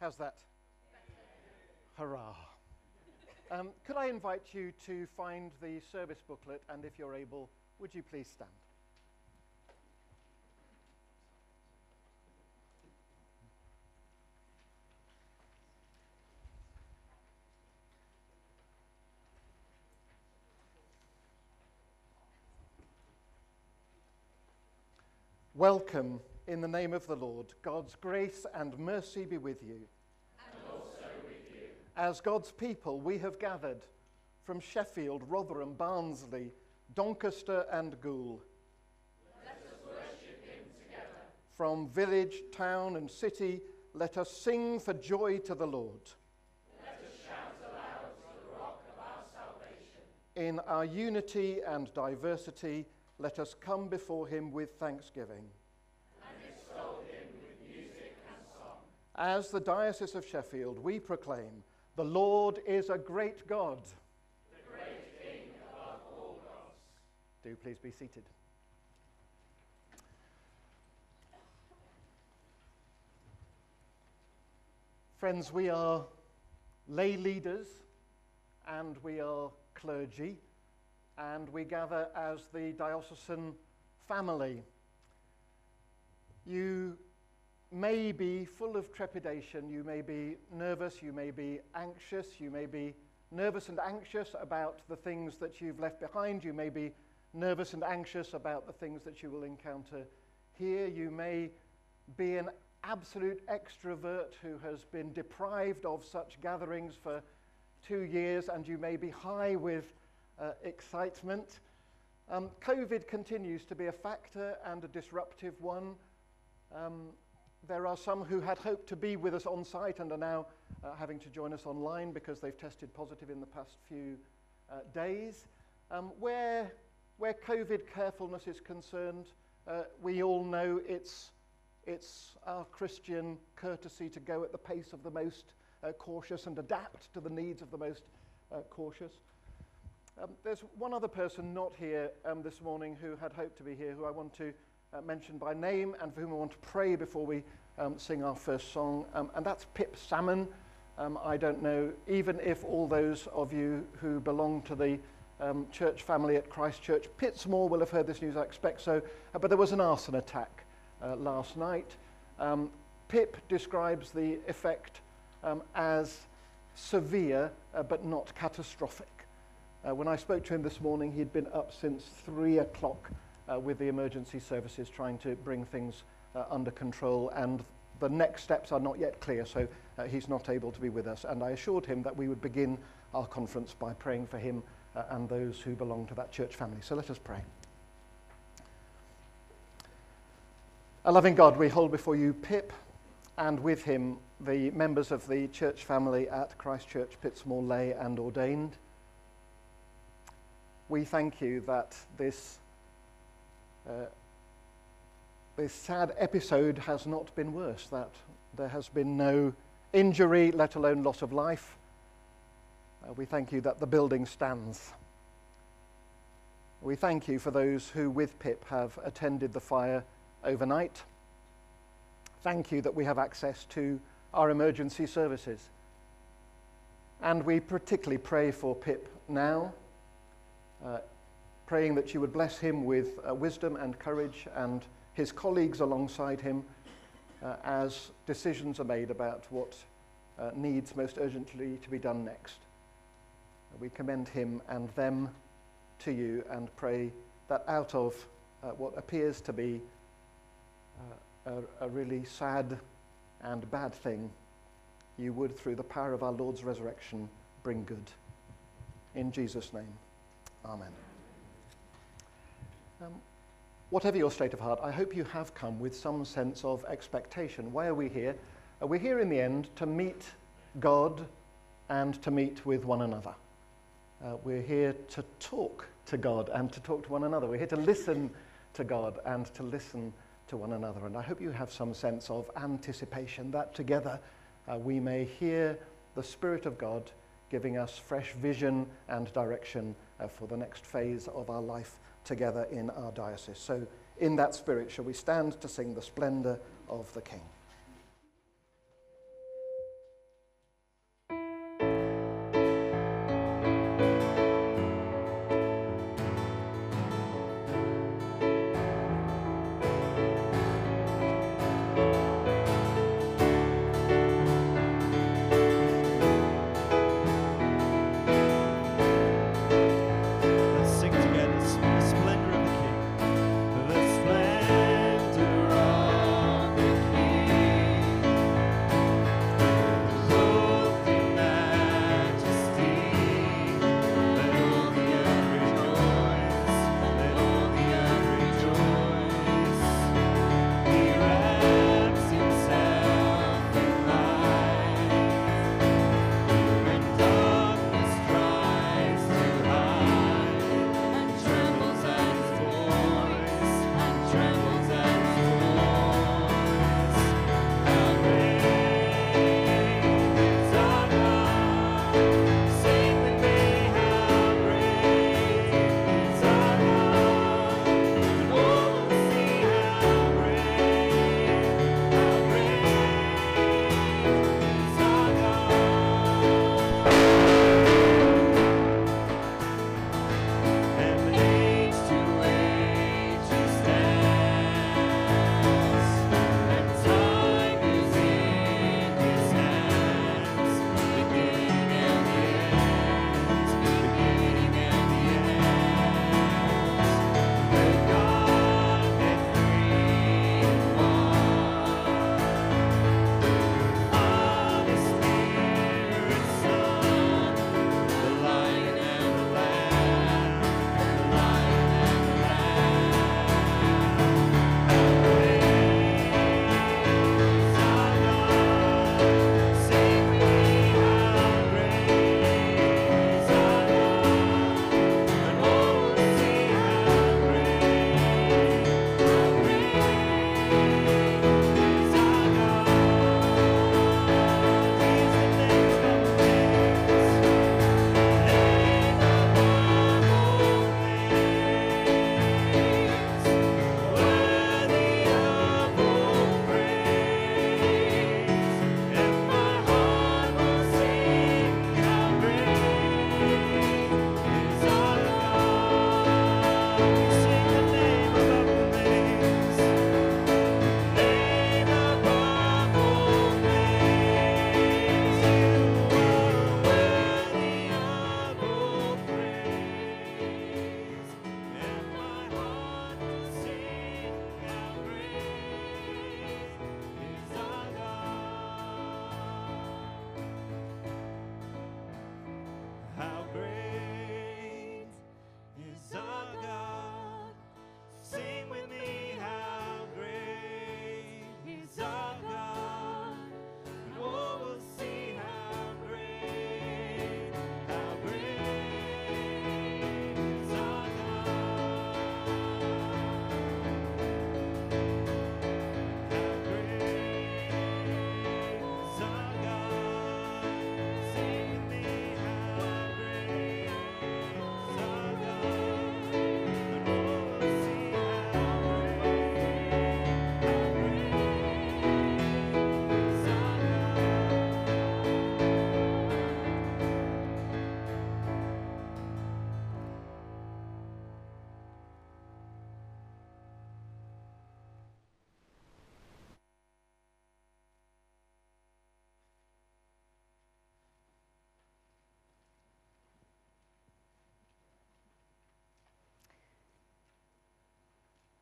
How's that? Hurrah. Um, could I invite you to find the service booklet, and if you're able, would you please stand? Welcome in the name of the Lord. God's grace and mercy be with you. And also with you. As God's people, we have gathered from Sheffield, Rotherham, Barnsley, Doncaster, and Goole. Let us worship him together. From village, town, and city, let us sing for joy to the Lord. Let us shout aloud to the rock of our salvation. In our unity and diversity, let us come before him with thanksgiving. And extol him with music and song. As the Diocese of Sheffield, we proclaim the Lord is a great God. The great King above all gods. Do please be seated. Friends, we are lay leaders and we are clergy and we gather as the diocesan family. You may be full of trepidation, you may be nervous, you may be anxious, you may be nervous and anxious about the things that you've left behind, you may be nervous and anxious about the things that you will encounter here, you may be an absolute extrovert who has been deprived of such gatherings for two years, and you may be high with uh, excitement. Um, COVID continues to be a factor and a disruptive one. Um, there are some who had hoped to be with us on site and are now uh, having to join us online because they've tested positive in the past few uh, days. Um, where, where COVID carefulness is concerned, uh, we all know it's, it's our Christian courtesy to go at the pace of the most uh, cautious and adapt to the needs of the most uh, cautious. Um, there's one other person not here um, this morning who had hoped to be here, who I want to uh, mention by name and for whom I want to pray before we um, sing our first song, um, and that's Pip Salmon. Um, I don't know, even if all those of you who belong to the um, church family at Christchurch Pitsmoor will have heard this news, I expect so, uh, but there was an arson attack uh, last night. Pip describes the effect as severe uh, but not catastrophic. Uh, when I spoke to him this morning, he'd been up since three o'clock uh, with the emergency services trying to bring things uh, under control, and the next steps are not yet clear, so uh, he's not able to be with us. And I assured him that we would begin our conference by praying for him uh, and those who belong to that church family. So let us pray. A loving God, we hold before you Pip and with him the members of the church family at Christchurch Pitsmoor lay and ordained. We thank you that this, uh, this sad episode has not been worse, that there has been no injury, let alone loss of life. Uh, we thank you that the building stands. We thank you for those who, with Pip, have attended the fire overnight. Thank you that we have access to our emergency services. And we particularly pray for Pip now, uh, praying that you would bless him with uh, wisdom and courage and his colleagues alongside him uh, as decisions are made about what uh, needs most urgently to be done next. We commend him and them to you and pray that out of uh, what appears to be uh, a, a really sad and bad thing, you would, through the power of our Lord's resurrection, bring good. In Jesus' name, amen. Um, whatever your state of heart, I hope you have come with some sense of expectation. Why are we here? Uh, we're here in the end to meet God and to meet with one another. Uh, we're here to talk to God and to talk to one another. We're here to listen to God and to listen to one another. And I hope you have some sense of anticipation that together uh, we may hear the Spirit of God giving us fresh vision and direction uh, for the next phase of our life together in our diocese. So, in that spirit, shall we stand to sing the splendor of the King?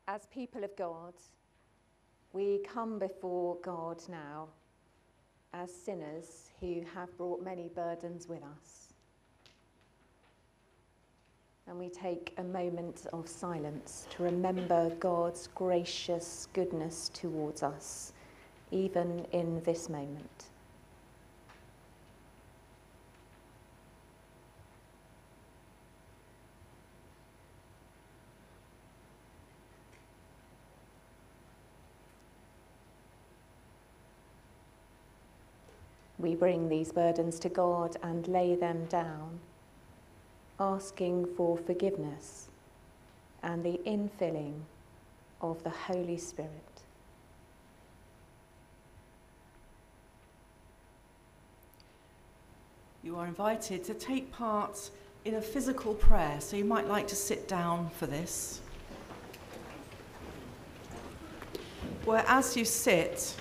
As people of God, we come before God now as sinners who have brought many burdens with us. And we take a moment of silence to remember God's gracious goodness towards us, even in this moment. We bring these burdens to God and lay them down, asking for forgiveness and the infilling of the Holy Spirit. You are invited to take part in a physical prayer, so you might like to sit down for this. Where, as you sit,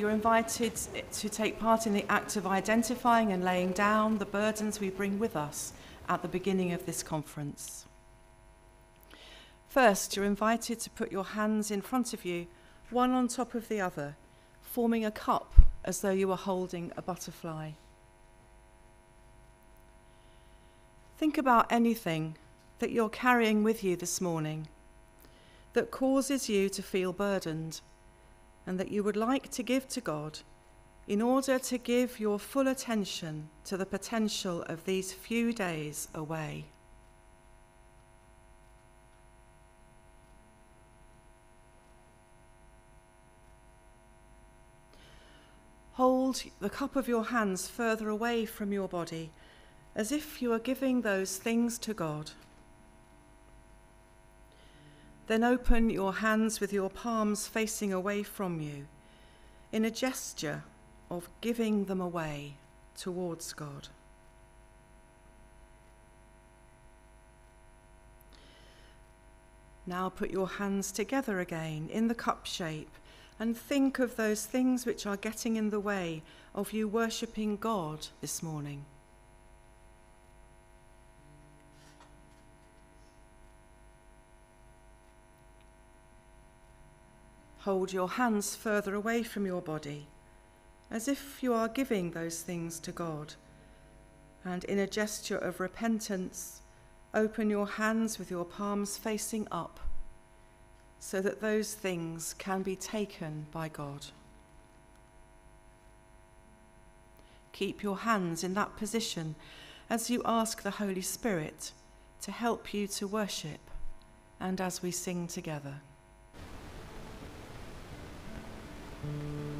you're invited to take part in the act of identifying and laying down the burdens we bring with us at the beginning of this conference. First, you're invited to put your hands in front of you, one on top of the other, forming a cup as though you were holding a butterfly. Think about anything that you're carrying with you this morning that causes you to feel burdened and that you would like to give to God in order to give your full attention to the potential of these few days away. Hold the cup of your hands further away from your body as if you are giving those things to God. Then open your hands with your palms facing away from you in a gesture of giving them away towards God. Now put your hands together again in the cup shape and think of those things which are getting in the way of you worshipping God this morning. Hold your hands further away from your body, as if you are giving those things to God. And in a gesture of repentance, open your hands with your palms facing up, so that those things can be taken by God. Keep your hands in that position as you ask the Holy Spirit to help you to worship and as we sing together. The center.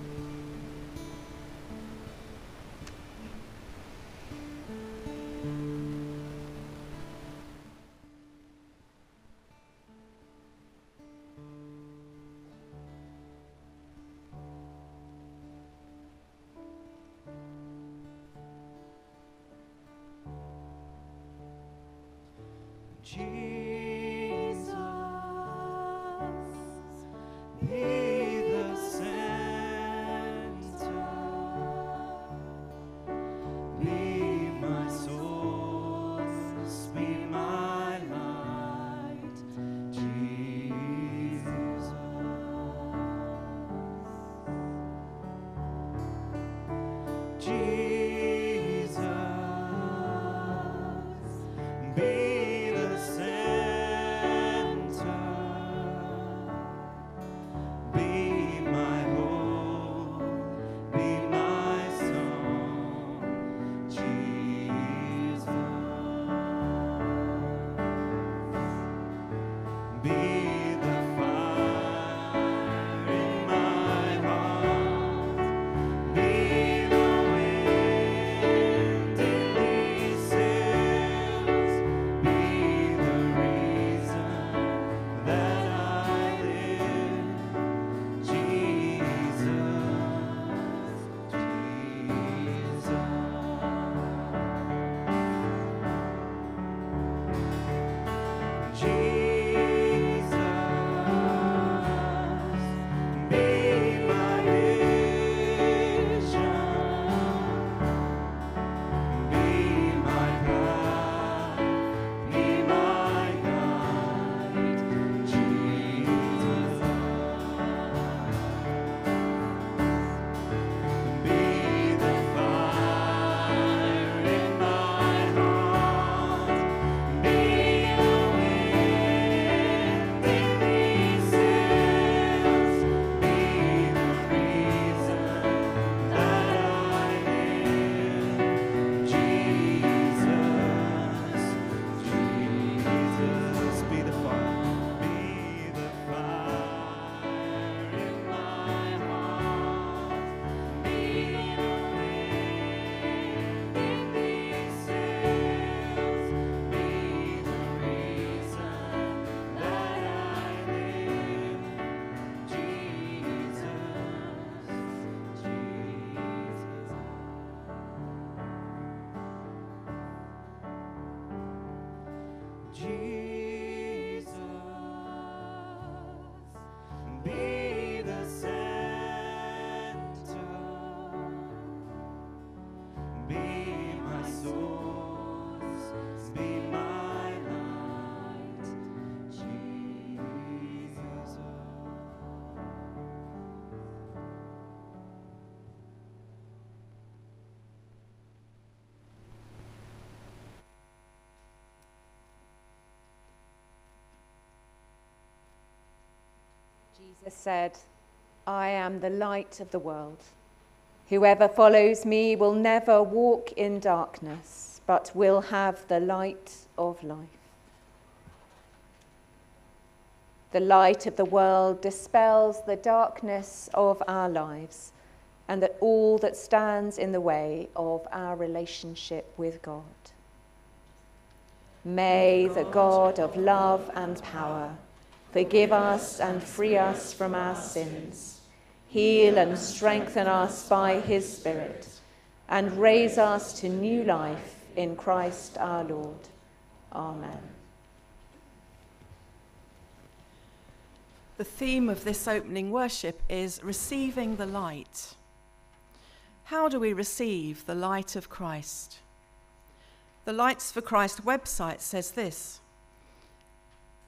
Jesus said, I am the light of the world. Whoever follows me will never walk in darkness, but will have the light of life. The light of the world dispels the darkness of our lives and that all that stands in the way of our relationship with God. May the God of love and power Forgive us and free us from our sins. Heal and strengthen us by his Spirit, and raise us to new life in Christ our Lord. Amen. The theme of this opening worship is receiving the light. How do we receive the light of Christ? The Lights for Christ website says this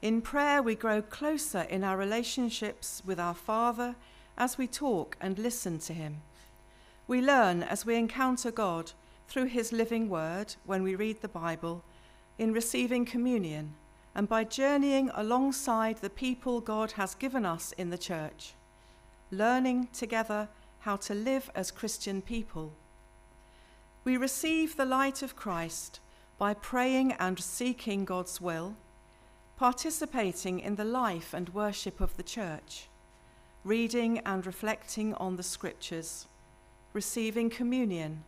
in prayer, we grow closer in our relationships with our Father as we talk and listen to Him. We learn as we encounter God through His living word when we read the Bible, in receiving communion, and by journeying alongside the people God has given us in the church, learning together how to live as Christian people. We receive the light of Christ by praying and seeking God's will participating in the life and worship of the church, reading and reflecting on the scriptures, receiving communion,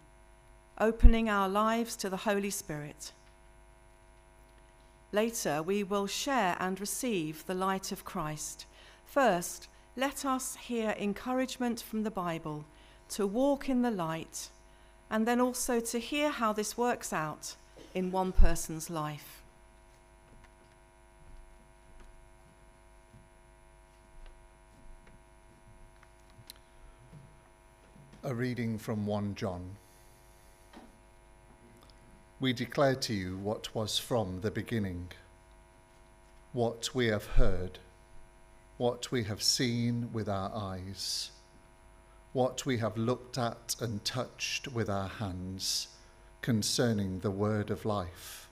opening our lives to the Holy Spirit. Later, we will share and receive the light of Christ. First, let us hear encouragement from the Bible to walk in the light, and then also to hear how this works out in one person's life. A reading from 1 John. We declare to you what was from the beginning, what we have heard, what we have seen with our eyes, what we have looked at and touched with our hands concerning the word of life.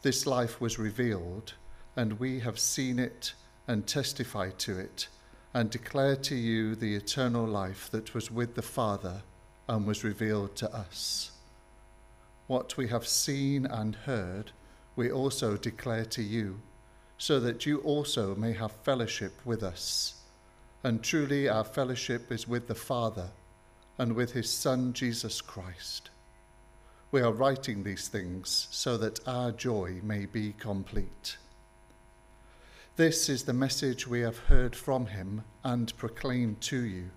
This life was revealed, and we have seen it and testified to it and declare to you the eternal life that was with the Father and was revealed to us. What we have seen and heard, we also declare to you, so that you also may have fellowship with us. And truly, our fellowship is with the Father and with his Son, Jesus Christ. We are writing these things so that our joy may be complete. This is the message we have heard from him and proclaimed to you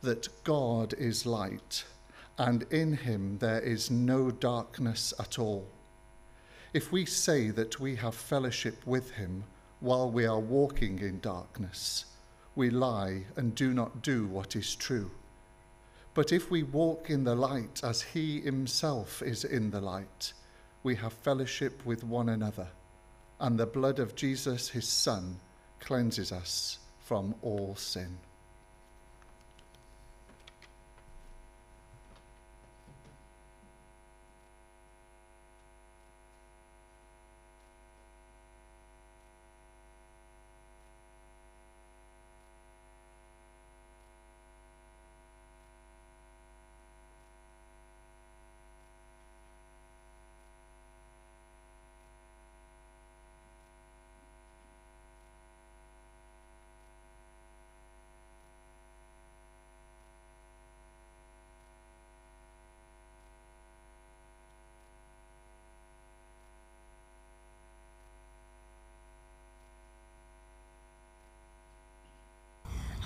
that God is light, and in him there is no darkness at all. If we say that we have fellowship with him while we are walking in darkness, we lie and do not do what is true. But if we walk in the light as he himself is in the light, we have fellowship with one another and the blood of Jesus, his Son, cleanses us from all sin.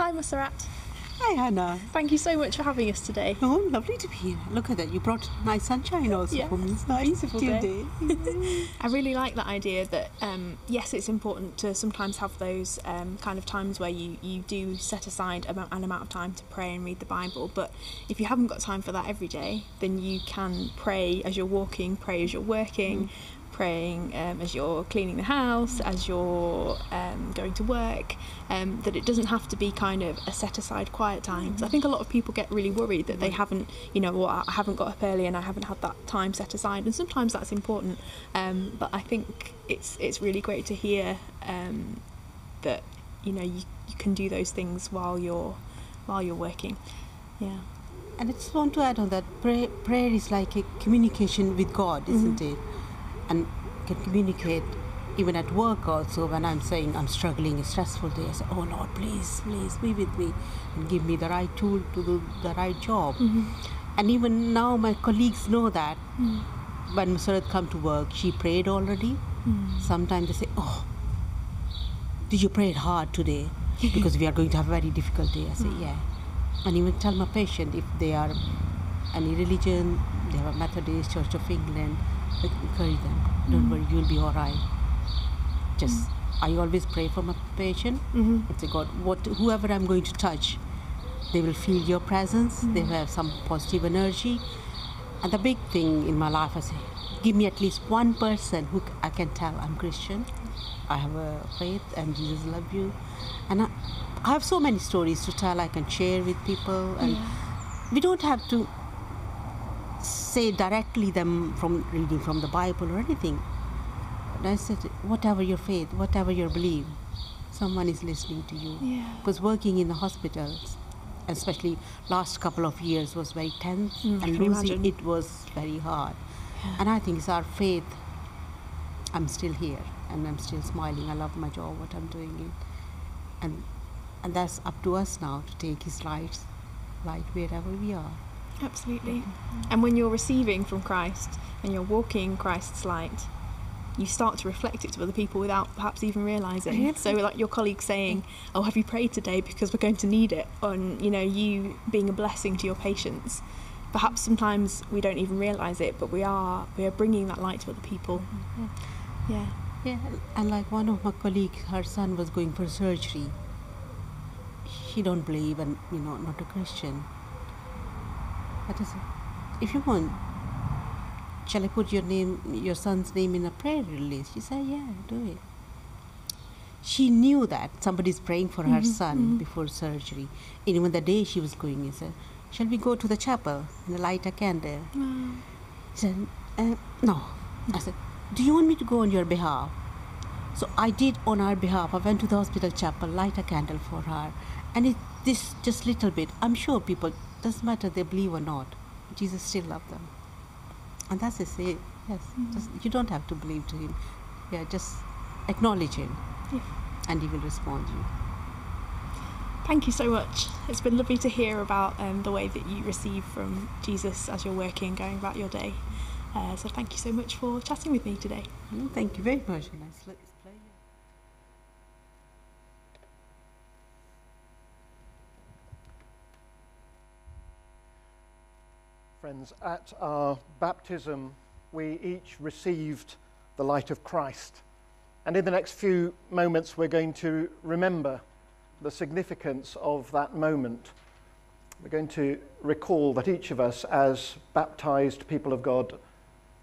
Hi, Mussarat. Hi, Hannah. Thank you so much for having us today. Oh, lovely to be here. Look at that. You brought nice sunshine also Yes, for me. it's a Nice beautiful day. day. I really like that idea that um, yes, it's important to sometimes have those um, kind of times where you, you do set aside about an amount of time to pray and read the Bible. But if you haven't got time for that every day, then you can pray as you're walking, pray as you're working, praying um, as you're cleaning the house, as you're um, going to work. Um, that it doesn't have to be kind of a set aside quiet times. I think a lot of people get really worried that they haven't, you know, well, I haven't got up early and I haven't had that time set aside, and sometimes that's important. Um, but I think it's it's really great to hear um, that you know you, you can do those things while you're while you're working. Yeah. And I just want to add on that prayer, prayer is like a communication with God, isn't it? And can communicate even at work also when I'm saying I'm struggling, a stressful day. I say, Oh Lord, please, please be with me and give me the right tool to do the right job. Mm-hmm. And even now, my colleagues know that mm-hmm. when Musarat come to work, she prayed already. Mm-hmm. Sometimes they say, Oh, did you pray hard today? because we are going to have a very difficult day. I say, mm. Yeah. And even tell my patient if they are any religion, they have a Methodist, Church of England, encourage them. Don't mm-hmm. worry, you'll be all right. Just, mm-hmm. I always pray for my patient. Mm-hmm. and say, God, what, whoever I'm going to touch, they will feel your presence. Mm-hmm. They will have some positive energy. And the big thing in my life, I say, give me at least one person who I can tell I'm Christian. I have a faith and Jesus loves you. And I, I have so many stories to tell. I can share with people, and we don't have to say directly them from reading from the Bible or anything. But I said, whatever your faith, whatever your belief, someone is listening to you. Yeah. Because working in the hospitals, especially last couple of years, was very tense, Mm, and losing imagine. it was very hard. And I think it's our faith. I'm still here, and I'm still smiling. I love my job, what I'm doing, it, and and that's up to us now to take His light, light wherever we are. Absolutely. And when you're receiving from Christ and you're walking in Christ's light, you start to reflect it to other people without perhaps even realizing. So, like your colleague saying, "Oh, have you prayed today? Because we're going to need it." On you know, you being a blessing to your patients. Perhaps sometimes we don't even realize it, but we are we are bringing that light to other people. Mm-hmm. Yeah. Yeah, and like one of my colleagues, her son was going for surgery. She don't believe, and you know, not a Christian. But I said, if you want, shall I put your name, your son's name in a prayer release? She said, yeah, do it. She knew that somebody's praying for her son before surgery. And even the day she was going, he said, shall we go to the chapel and light a candle? He said, uh, no. I said, do you want me to go on your behalf? So I did on our behalf. I went to the hospital chapel, light a candle for her, and it this just little bit. I'm sure people doesn't matter they believe or not. Jesus still loved them, and that's it. Say yes. Just, you don't have to believe to him. Yeah, just acknowledge him, Yeah. and he will respond to you. Thank you so much. It's been lovely to hear about um, the way that you receive from Jesus as you're working, going about your day. Uh, so thank you so much for chatting with me today. Mm, Thank you very much. And it's, it's pleasure. Friends, at our baptism, we each received the light of Christ. And in the next few moments, we're going to remember the significance of that moment. We're going to recall that each of us, as baptized people of God,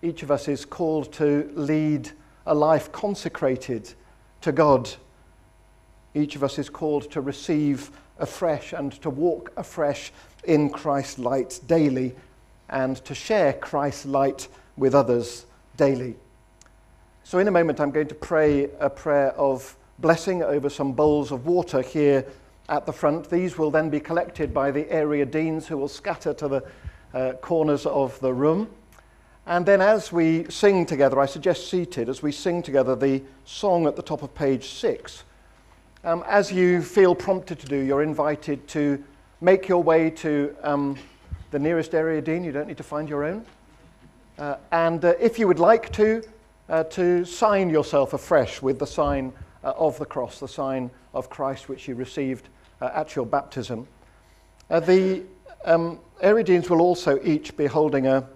each of us is called to lead a life consecrated to God. Each of us is called to receive afresh and to walk afresh in Christ's light daily and to share Christ's light with others daily. So, in a moment, I'm going to pray a prayer of blessing over some bowls of water here at the front. These will then be collected by the area deans who will scatter to the uh, corners of the room. And then, as we sing together, I suggest seated, as we sing together the song at the top of page six. Um, as you feel prompted to do, you're invited to make your way to um, the nearest area dean. You don't need to find your own. Uh, and uh, if you would like to, uh, to sign yourself afresh with the sign uh, of the cross, the sign of Christ which you received uh, at your baptism. Uh, the um, deans will also each be holding a,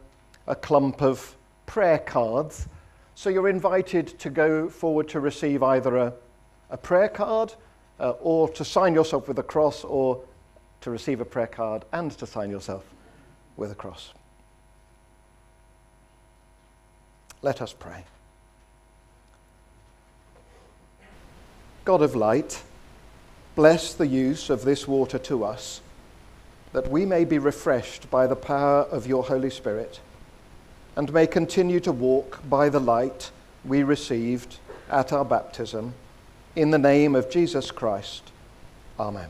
a clump of prayer cards. So you're invited to go forward to receive either a, a prayer card or to sign yourself with a cross or to receive a prayer card and to sign yourself with a cross. Let us pray. God of light, bless the use of this water to us, that we may be refreshed by the power of your Holy Spirit, and may continue to walk by the light we received at our baptism. In the name of Jesus Christ. Amen.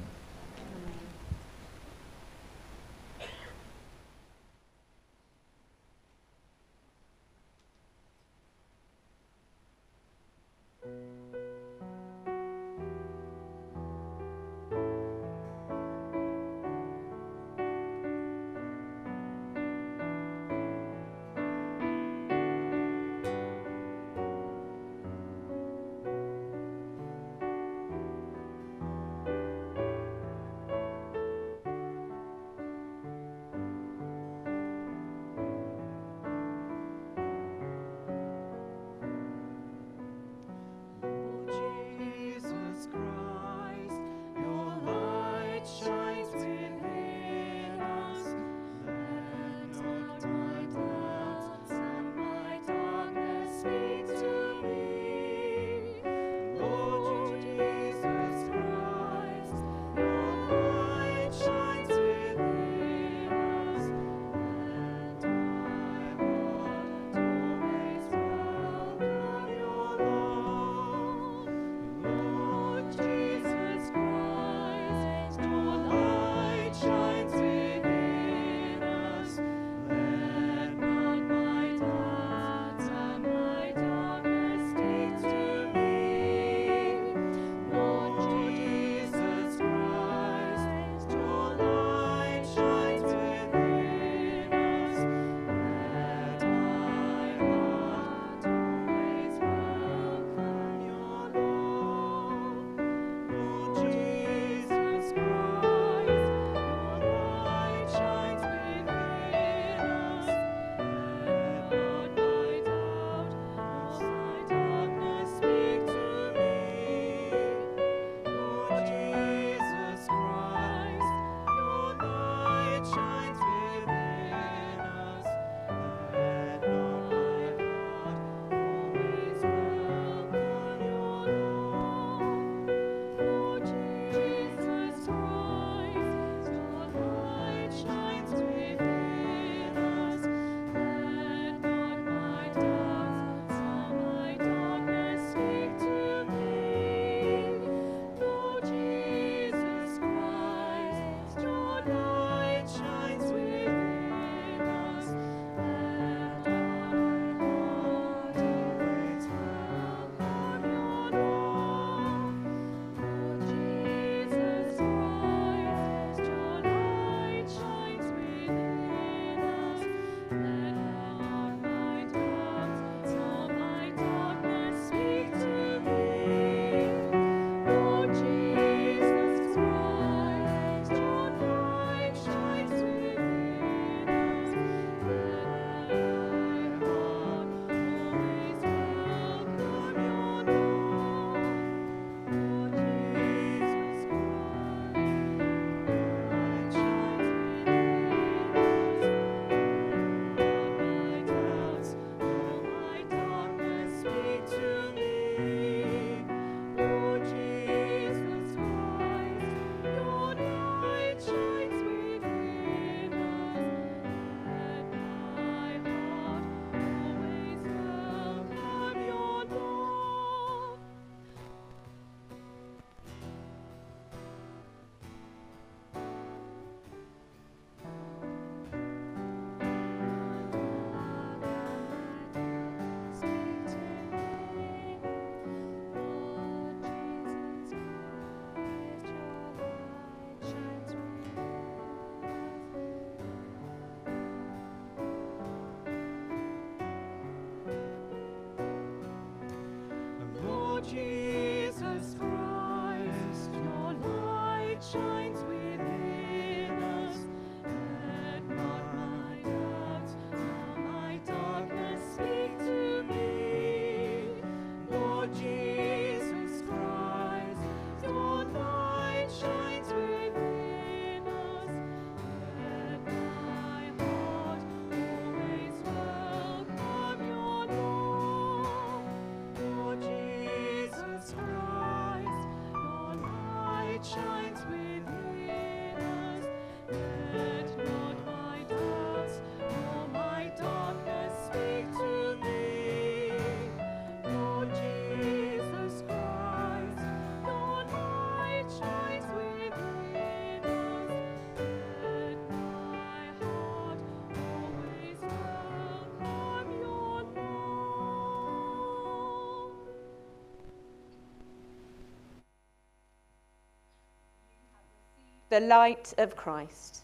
The light of Christ.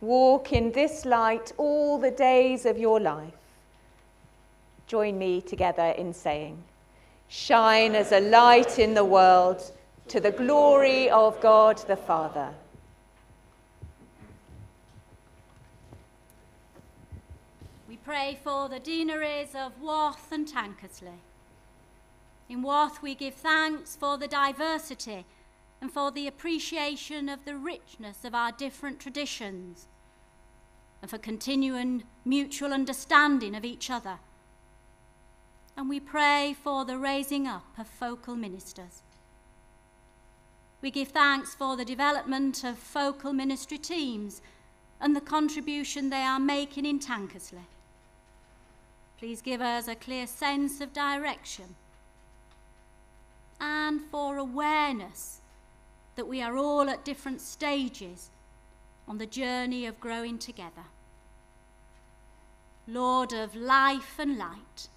Walk in this light all the days of your life. Join me together in saying, Shine as a light in the world to the glory of God the Father. We pray for the deaneries of Wath and Tankersley. In Wath, we give thanks for the diversity and for the appreciation of the richness of our different traditions, and for continuing mutual understanding of each other. And we pray for the raising up of focal ministers. We give thanks for the development of focal ministry teams and the contribution they are making in Tankersley. Please give us a clear sense of direction and for awareness that we are all at different stages on the journey of growing together. Lord of life and light,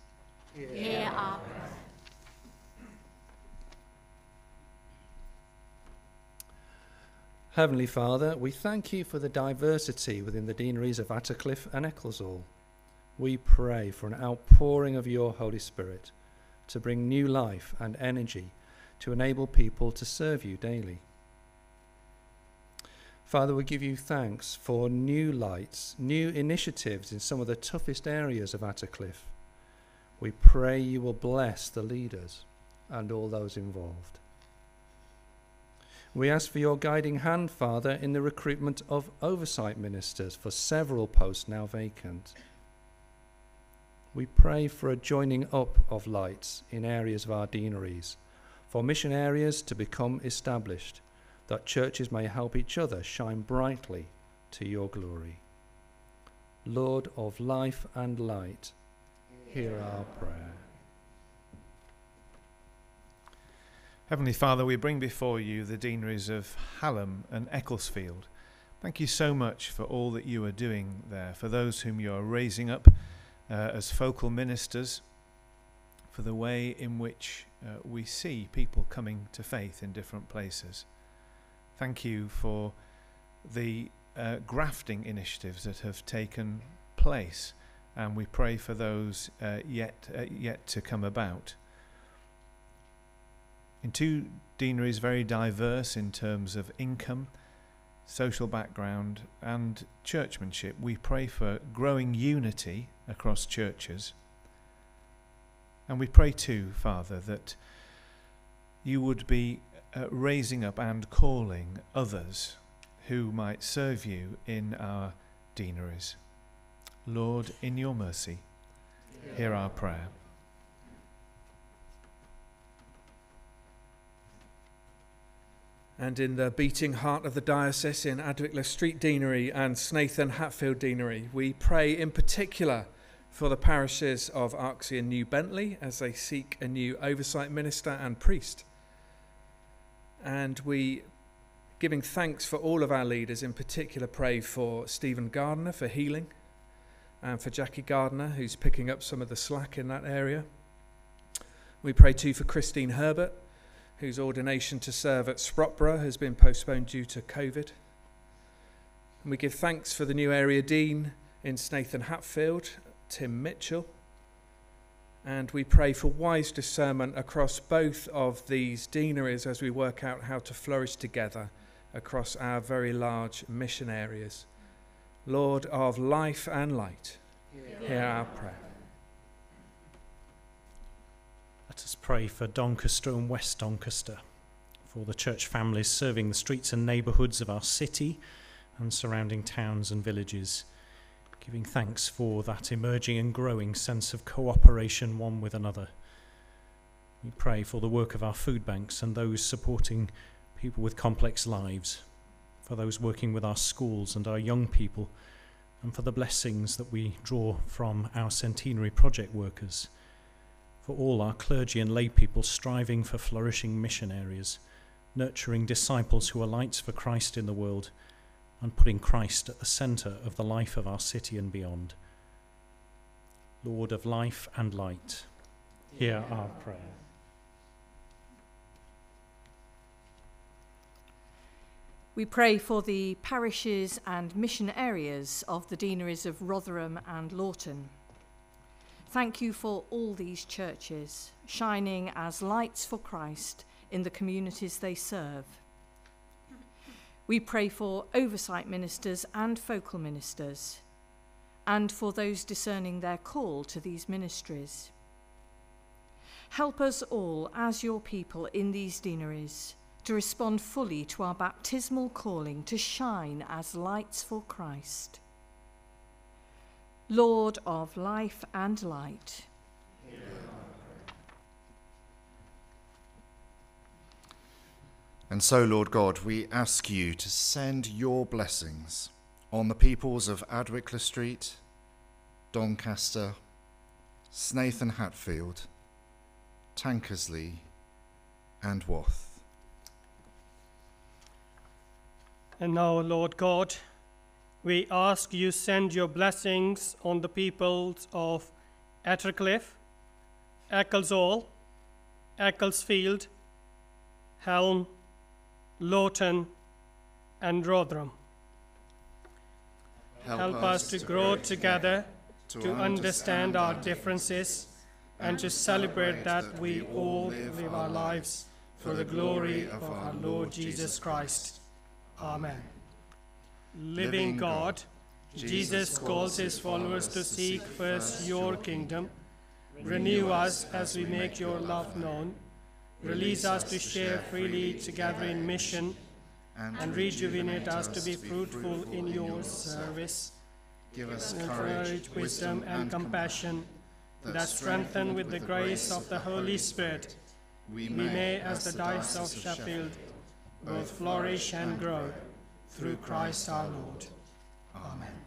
yeah. hear our prayer. Heavenly Father, we thank you for the diversity within the deaneries of Attercliffe and Ecclesall. We pray for an outpouring of your Holy Spirit to bring new life and energy to enable people to serve you daily. Father, we give you thanks for new lights, new initiatives in some of the toughest areas of Attercliffe. We pray you will bless the leaders and all those involved. We ask for your guiding hand, Father, in the recruitment of oversight ministers for several posts now vacant. We pray for a joining up of lights in areas of our deaneries, for mission areas to become established that churches may help each other shine brightly to your glory. Lord of life and light, hear our prayer. Heavenly Father, we bring before you the deaneries of Hallam and Ecclesfield. Thank you so much for all that you are doing there, for those whom you are raising up uh, as focal ministers, for the way in which uh, we see people coming to faith in different places. Thank you for the uh, grafting initiatives that have taken place, and we pray for those uh, yet uh, yet to come about. In two deaneries, very diverse in terms of income, social background, and churchmanship, we pray for growing unity across churches. And we pray too, Father, that you would be uh, raising up and calling others who might serve you in our deaneries. Lord, in your mercy, hear our prayer. And in the beating heart of the diocese in Adwick-le-Street Deanery and Snaith Hatfield Deanery, we pray in particular for the parishes of Arksey and New Bentley as they seek a new oversight minister and priest and we giving thanks for all of our leaders, in particular pray for Stephen Gardner for healing and for Jackie Gardner, who's picking up some of the slack in that area. We pray too for Christine Herbert, whose ordination to serve at Sprotborough has been postponed due to COVID. And we give thanks for the new area dean in Snaith and Hatfield, Tim Mitchell. And we pray for wise discernment across both of these deaneries as we work out how to flourish together across our very large mission areas. Lord of life and light, hear, hear our prayer. Let us pray for Doncaster and West Doncaster, for the church families serving the streets and neighbourhoods of our city and surrounding towns and villages giving thanks for that emerging and growing sense of cooperation one with another. We pray for the work of our food banks and those supporting people with complex lives, for those working with our schools and our young people, and for the blessings that we draw from our centenary project workers, for all our clergy and lay people striving for flourishing mission areas, nurturing disciples who are lights for Christ in the world, and putting Christ at the centre of the life of our city and beyond. Lord of life and light, hear our prayer. We pray for the parishes and mission areas of the deaneries of Rotherham and Laughton. Thank you for all these churches, shining as lights for Christ in the communities they serve. We pray for oversight ministers and focal ministers, and for those discerning their call to these ministries. Help us all, as your people in these deaneries, to respond fully to our baptismal calling to shine as lights for Christ. Lord of life and light. And so, Lord God, we ask you to send your blessings on the peoples of Adwick-le-Street, Doncaster, Snaith and Hatfield, Tankersley, and Wath. And now, Lord God, we ask you send your blessings on the peoples of Attercliffe, Ecclesall, Ecclesfield, Hallam, Laughton, and Rotherham. Help, Help us to grow together, to understand our differences, and to celebrate that we all live our lives for the glory of our Lord Jesus Christ. Amen. Living God, Jesus calls his followers to seek first your kingdom. Renew us as we make your love known. Release us to share freely together in mission and rejuvenate us to be fruitful in your service. Give us courage, wisdom, and compassion that strengthen with the grace of the Holy Spirit. We may, as the Diocese of Sheffield, both flourish and grow through Christ our Lord. Amen.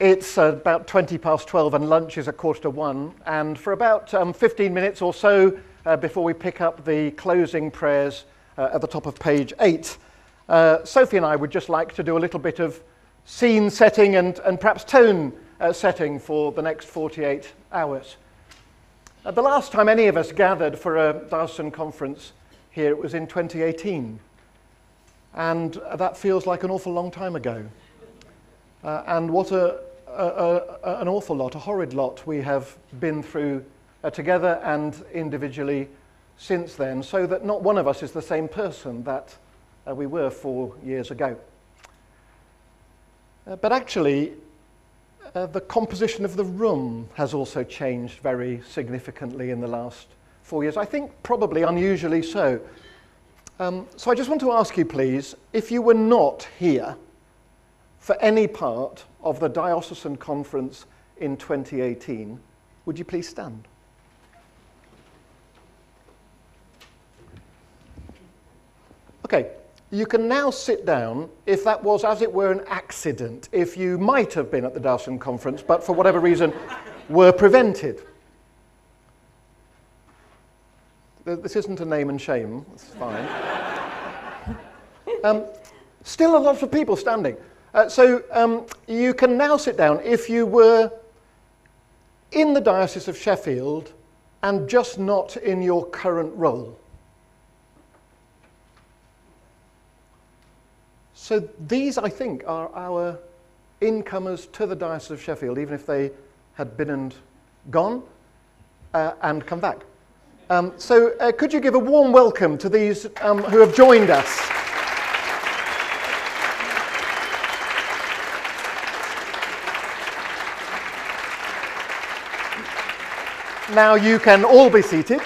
It's uh, about 20 past 12 and lunch is a quarter to one. And for about um, 15 minutes or so uh, before we pick up the closing prayers uh, at the top of page 8, uh, Sophie and I would just like to do a little bit of scene setting and, and perhaps tone uh, setting for the next 48 hours. Uh, the last time any of us gathered for a diocesan conference here, it was in 2018. And that feels like an awful long time ago. And what a, a, a, an awful lot, a horrid lot we have been through uh, together and individually since then, so that not one of us is the same person that uh, we were four years ago. Uh, but actually, uh, the composition of the room has also changed very significantly in the last four years. I think probably unusually so. Um, so I just want to ask you, please, if you were not here for any part of the diocesan conference in 2018, would you please stand? Okay, you can now sit down if that was, as it were, an accident, if you might have been at the Diocesan conference, but for whatever reason were prevented. This isn't a name and shame, it's fine. um, still a lot of people standing. Uh, so um, you can now sit down if you were in the Diocese of Sheffield and just not in your current role. So these, I think, are our incomers to the Diocese of Sheffield, even if they had been and gone uh, and come back. Um, so uh, could you give a warm welcome to these um, who have joined us? Now you can all be seated.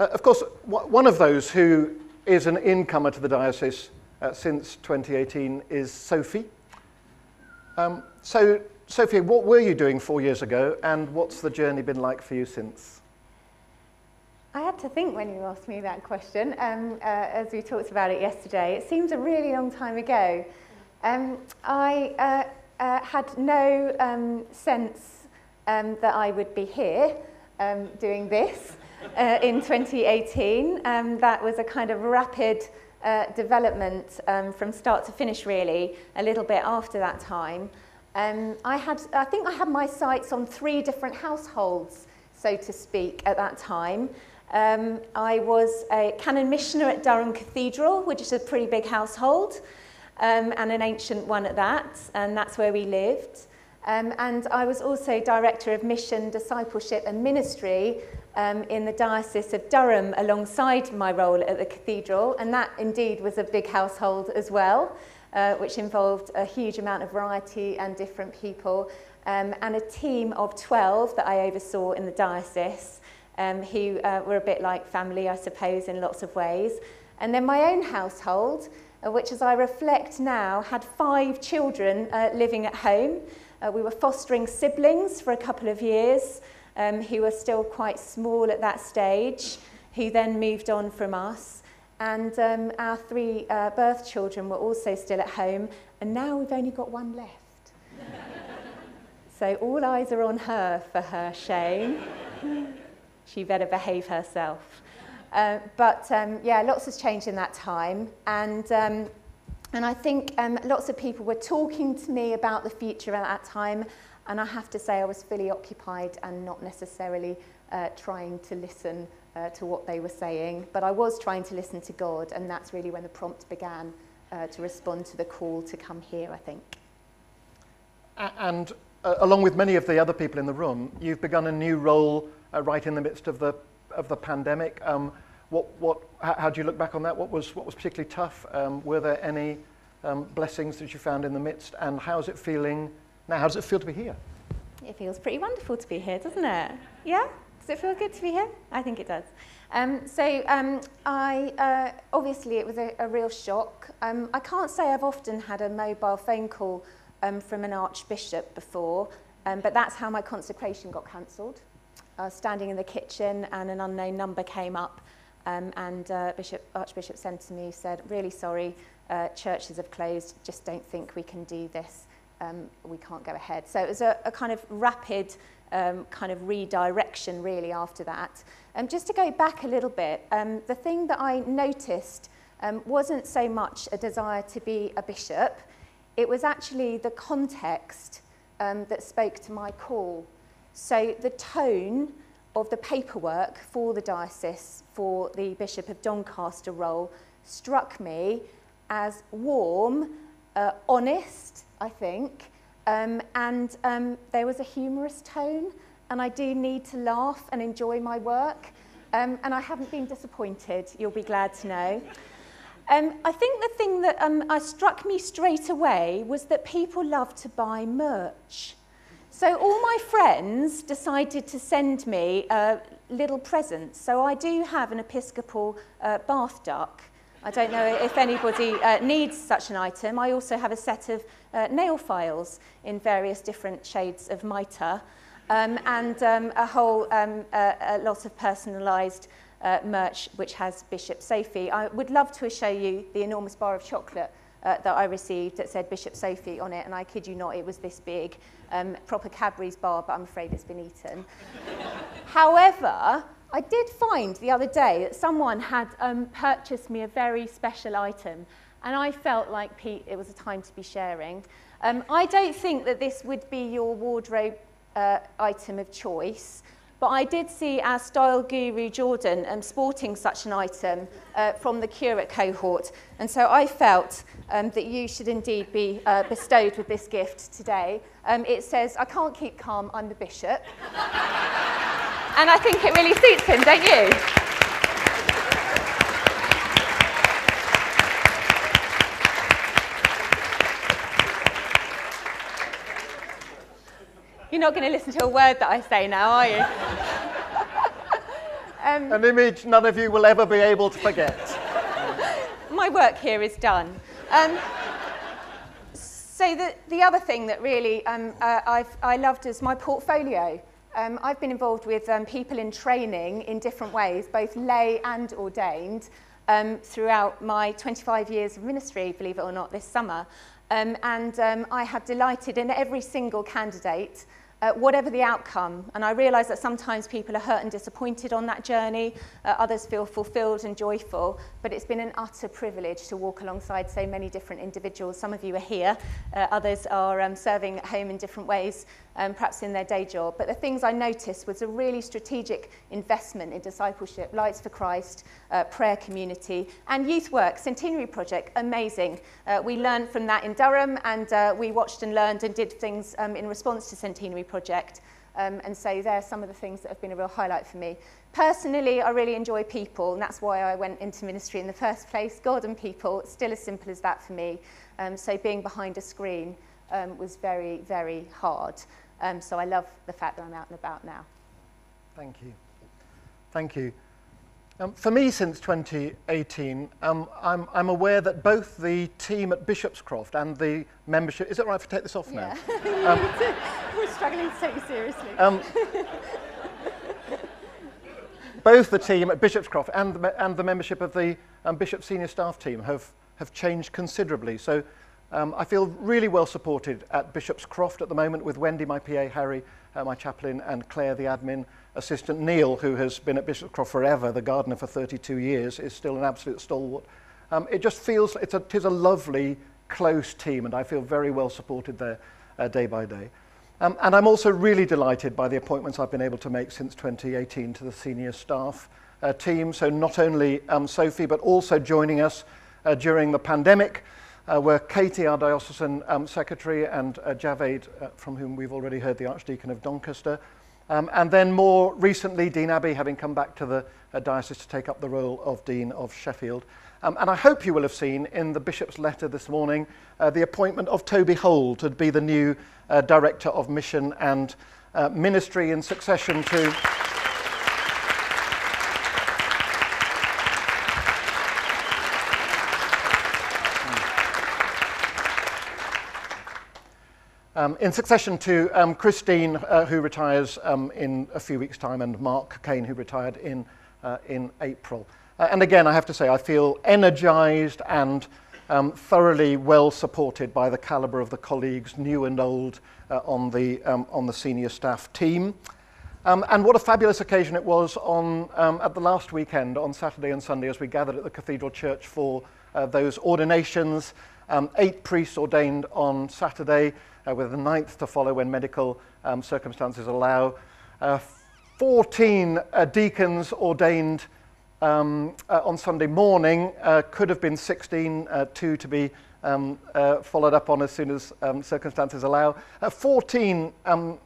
Uh, of course, one of those who is an incomer to the diocese uh, since 2018 is Sophie. Um, so, Sophie, what were you doing four years ago, and what's the journey been like for you since? I had to think when you asked me that question, um, uh, as we talked about it yesterday. It seems a really long time ago. Um, I uh, uh, had no um, sense um, that I would be here um, doing this uh, in 2018. Um, that was a kind of rapid uh, development um, from start to finish really a little bit after that time. Um, I, had, I think I had my sights on three different households, so to speak, at that time. Um, I was a canon missioner at Durham Cathedral, which is a pretty big household, um, and an ancient one at that, and that's where we lived. Um, and I was also director of mission, discipleship, and ministry um, in the Diocese of Durham alongside my role at the cathedral, and that indeed was a big household as well, uh, which involved a huge amount of variety and different people, um, and a team of 12 that I oversaw in the diocese, um, who uh, were a bit like family, I suppose, in lots of ways. And then my own household, uh, which as I reflect now, had five children uh, living at home. Uh, we were fostering siblings for a couple of years, um, who were still quite small at that stage, who then moved on from us. And um, our three uh, birth children were also still at home, and now we've only got one left. so all eyes are on her for her shame. she better behave herself. Uh, but um, yeah, lots has changed in that time. And, um, And I think um, lots of people were talking to me about the future at that time, and I have to say I was fully occupied and not necessarily uh, trying to listen uh, to what they were saying, but I was trying to listen to God, and that's really when the prompt began uh, to respond to the call to come here, I think. And uh, along with many of the other people in the room, you've begun a new role uh, right in the midst of the, of the pandemic. Um, what, what, how, do you look back on that? What was, what was particularly tough? Um, were there any um, blessings that you found in the midst? And how's it feeling now, how does it feel to be here? It feels pretty wonderful to be here, doesn't it? Yeah? Does it feel good to be here? I think it does. Um, so um, I, uh, obviously it was a, a real shock. Um, I can't say I've often had a mobile phone call um, from an archbishop before, um, but that's how my consecration got cancelled. I was standing in the kitchen and an unknown number came up um, and uh, Bishop, Archbishop sent to me, said, really sorry, uh, churches have closed, just don't think we can do this um, we can't go ahead. So it was a, a kind of rapid um, kind of redirection really after that. Um, just to go back a little bit, um, the thing that I noticed um, wasn't so much a desire to be a bishop, it was actually the context um, that spoke to my call. So the tone of the paperwork for the diocese for the Bishop of Doncaster role struck me as warm, uh, honest, I think, um, and um, there was a humorous tone, and I do need to laugh and enjoy my work, um, and I haven't been disappointed, you'll be glad to know. Um, I think the thing that um, struck me straight away was that people love to buy merch. So all my friends decided to send me uh, little presents. So I do have an Episcopal uh, bath duck. I don't know if anybody uh, needs such an item. I also have a set of uh, nail files in various different shades of mitre um, and um, a whole um, uh, a lot of personalised uh, merch which has Bishop Sophie. I would love to show you the enormous bar of chocolate uh, that I received that said Bishop Sophie on it, and I kid you not, it was this big, um, proper Cadbury's bar, but I'm afraid it's been eaten. However, I did find the other day that someone had um, purchased me a very special item, and I felt like, Pete, it was a time to be sharing. Um, I don't think that this would be your wardrobe uh, item of choice, But I did see our style guru Jordan um, sporting such an item uh, from the curate cohort. And so I felt um, that you should indeed be uh, bestowed with this gift today. Um, it says, I can't keep calm, I'm the bishop. and I think it really suits him, don't you? You're not going to listen to a word that I say now, are you? um, An image none of you will ever be able to forget. my work here is done. Um, so the, the other thing that really um, uh, I've, I loved is my portfolio. Um, I've been involved with um, people in training in different ways, both lay and ordained, um, throughout my 25 years of ministry, believe it or not, this summer. Um, and um, I have delighted in every single candidate uh, whatever the outcome. And I realise that sometimes people are hurt and disappointed on that journey, uh, others feel fulfilled and joyful, but it's been an utter privilege to walk alongside so many different individuals. Some of you are here, uh, others are um, serving at home in different ways, um, perhaps in their day job. But the things I noticed was a really strategic investment in discipleship, Lights for Christ, uh, prayer community, and youth work, Centenary Project, amazing. Uh, we learned from that in Durham, and uh, we watched and learned and did things um, in response to Centenary Project. Um, and so they're some of the things that have been a real highlight for me. Personally, I really enjoy people, and that's why I went into ministry in the first place. God and people, still as simple as that for me. Um, so being behind a screen um, was very, very hard. Um, so I love the fact that I'm out and about now. Thank you. Thank you. Um, for me, since 2018, um, I'm, I'm aware that both the team at Bishopscroft and the membership... Is it right if I take this off yeah. now? Um, We're struggling to take you seriously. Um, both the team at Bishopscroft and the, and the membership of the um, Bishop Senior Staff team have, have changed considerably. So Um, I feel really well supported at Bishop's Croft at the moment with Wendy, my PA, Harry, uh, my chaplain, and Claire, the admin assistant. Neil, who has been at Bishop's Croft forever, the gardener for 32 years, is still an absolute stalwart. Um, it just feels, it's a, tis a lovely, close team, and I feel very well supported there uh, day by day. Um, and I'm also really delighted by the appointments I've been able to make since 2018 to the senior staff uh, team. So not only um, Sophie, but also joining us uh, during the pandemic, uh, were Katie, our diocesan um, secretary, and uh, Javed, uh, from whom we've already heard, the Archdeacon of Doncaster. Um, and then more recently, Dean Abbey, having come back to the uh, diocese to take up the role of Dean of Sheffield. Um, and I hope you will have seen in the Bishop's letter this morning uh, the appointment of Toby Hole to be the new uh, Director of Mission and uh, Ministry in succession to Um, in succession to um, Christine, uh, who retires um, in a few weeks' time, and Mark Kane, who retired in, uh, in April. Uh, and again, I have to say, I feel energized and um, thoroughly well supported by the calibre of the colleagues, new and old, uh, on, the, um, on the senior staff team. Um, and what a fabulous occasion it was on, at the last weekend, on Saturday and Sunday, as we gathered at the Cathedral Church for uh, those ordinations. Eight priests ordained on Saturday, uh, with the ninth to follow when medical um, circumstances allow. Uh, 14 uh, deacons ordained um, uh, on Sunday morning, uh, could have been 16, uh, two to be um, uh, followed up on as soon as um, circumstances allow. Uh, 14 um,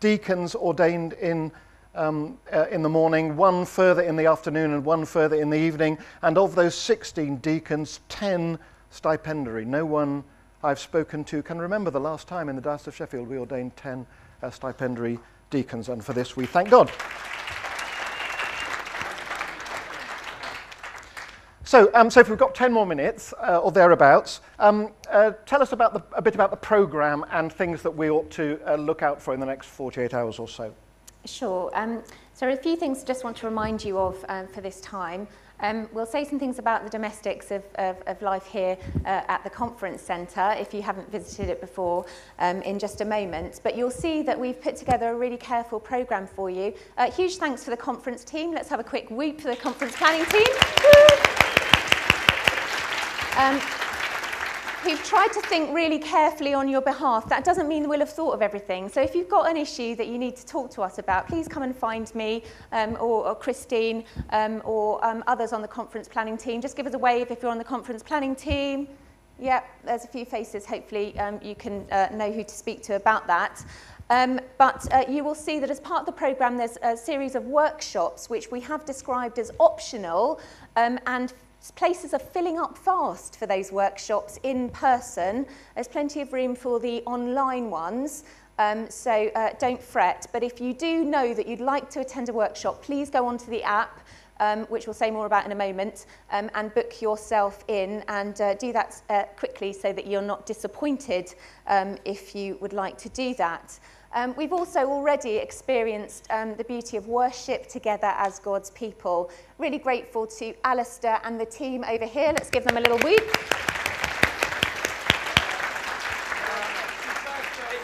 deacons ordained in, um, uh, in the morning, one further in the afternoon and one further in the evening. And of those 16 deacons, 10 stipendiary. No one I've spoken to can remember the last time in the Diocese of Sheffield we ordained 10 uh, stipendiary deacons. And for this we thank God. So, um, so if we've got 10 more minutes uh, or thereabouts, um, uh, tell us about the, a bit about the programme and things that we ought to uh, look out for in the next 48 hours or so. Sure. Um, so a few things I just want to remind you of um, for this time. Um, we'll say some things about the domestics of, of, of life here uh, at the conference centre, if you haven't visited it before, um, in just a moment. But you'll see that we've put together a really careful programme for you. Uh, huge thanks for the conference team. Let's have a quick whoop for the conference planning team. um, who've tried to think really carefully on your behalf. That doesn't mean we'll have thought of everything. So if you've got an issue that you need to talk to us about, please come and find me um, or, or Christine um, or um, others on the conference planning team. Just give us a wave if you're on the conference planning team. Yep, there's a few faces. Hopefully um, you can uh, know who to speak to about that. Um, but uh, you will see that as part of the programme, there's a series of workshops which we have described as optional um, and Places are filling up fast for those workshops in person. There's plenty of room for the online ones. Um, so uh, don't fret. But if you do know that you'd like to attend a workshop, please go onto the app, um, which we'll say more about in a moment, um, and book yourself in and uh, do that uh, quickly so that you're not disappointed um, if you would like to do that. Um, we've also already experienced um, the beauty of worship together as God's people. Really grateful to Alistair and the team over here. Let's give them a little whoop.